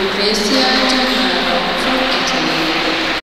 Lucrecia Giannaro